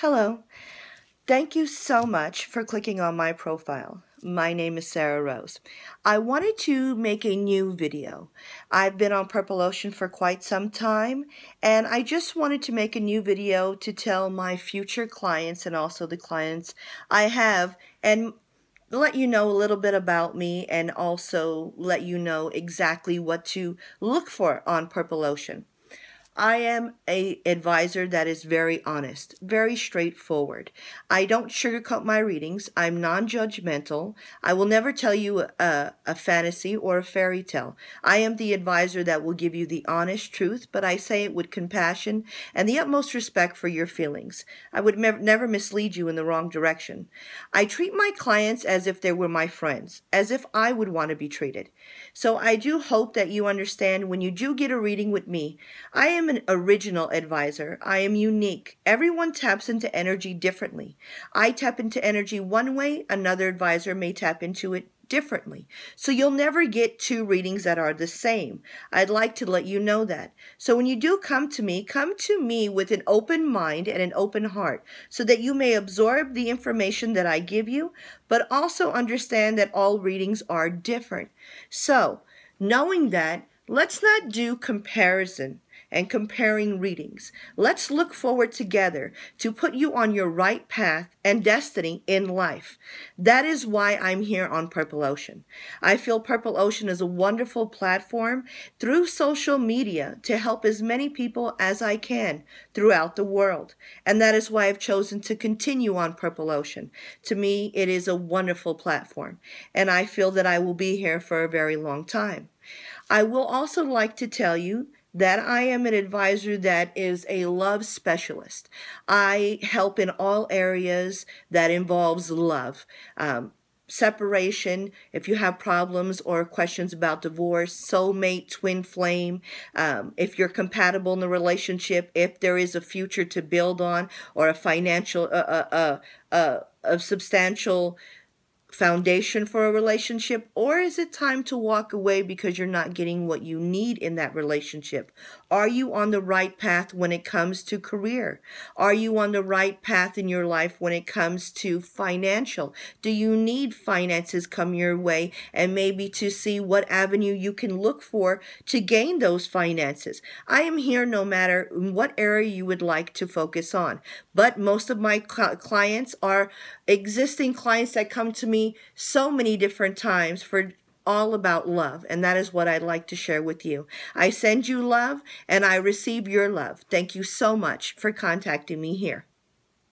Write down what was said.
Hello. Thank you so much for clicking on my profile. My name is Sarah Rose. I wanted to make a new video. I've been on Purple Ocean for quite some time and I just wanted to make a new video to tell my future clients and also the clients I have and let you know a little bit about me and also let you know exactly what to look for on Purple Ocean. I am a advisor that is very honest, very straightforward. I don't sugarcoat my readings. I'm non-judgmental. I will never tell you a, a fantasy or a fairy tale. I am the advisor that will give you the honest truth, but I say it with compassion and the utmost respect for your feelings. I would never mislead you in the wrong direction. I treat my clients as if they were my friends, as if I would want to be treated. So I do hope that you understand when you do get a reading with me, I am am an original advisor. I am unique. Everyone taps into energy differently. I tap into energy one way, another advisor may tap into it differently. So you'll never get two readings that are the same. I'd like to let you know that. So when you do come to me, come to me with an open mind and an open heart so that you may absorb the information that I give you, but also understand that all readings are different. So knowing that, let's not do comparison and comparing readings. Let's look forward together to put you on your right path and destiny in life. That is why I'm here on Purple Ocean. I feel Purple Ocean is a wonderful platform through social media to help as many people as I can throughout the world. And that is why I've chosen to continue on Purple Ocean. To me, it is a wonderful platform, and I feel that I will be here for a very long time. I will also like to tell you that I am an advisor that is a love specialist. I help in all areas that involves love. Um, separation, if you have problems or questions about divorce, soulmate, twin flame, um, if you're compatible in the relationship, if there is a future to build on or a financial, a, a, uh a substantial foundation for a relationship or is it time to walk away because you're not getting what you need in that relationship? Are you on the right path when it comes to career? Are you on the right path in your life when it comes to financial? Do you need finances come your way and maybe to see what avenue you can look for to gain those finances? I am here no matter what area you would like to focus on, but most of my clients are existing clients that come to me so many different times for all about love, and that is what I'd like to share with you. I send you love, and I receive your love. Thank you so much for contacting me here.